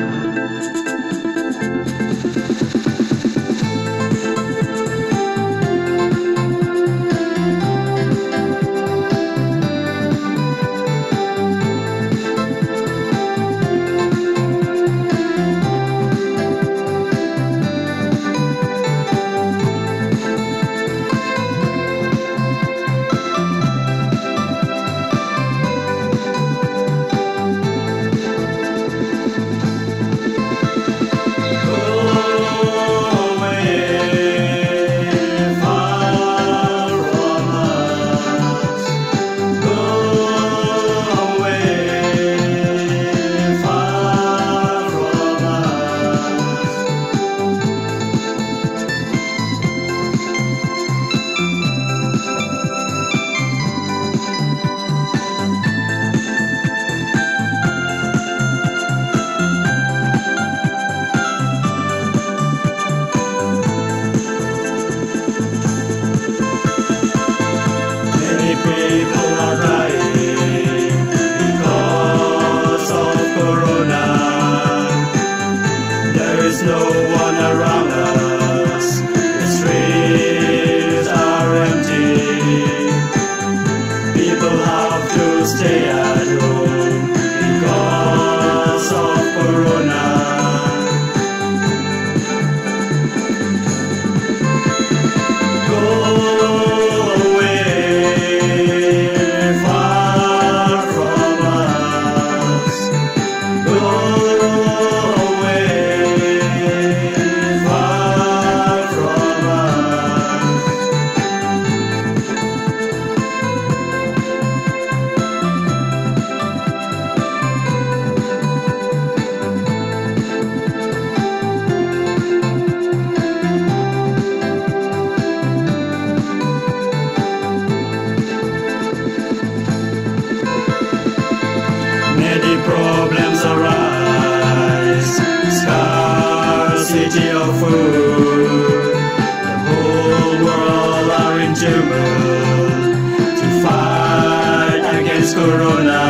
うん。baby. The whole world are in to fight against Corona.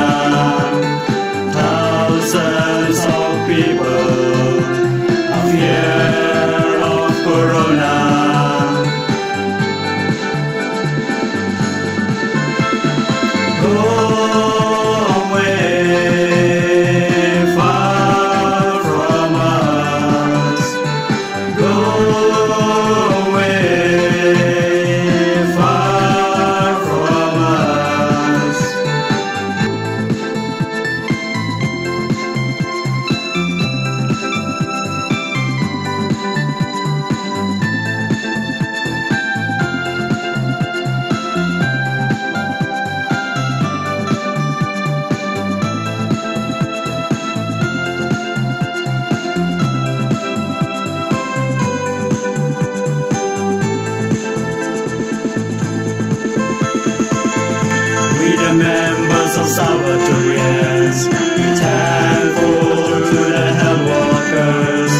Salvatorians. We thankful to the health walkers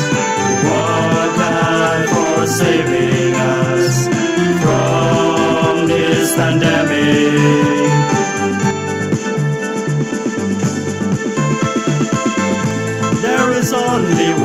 who walk for saving us from this pandemic. There is only one.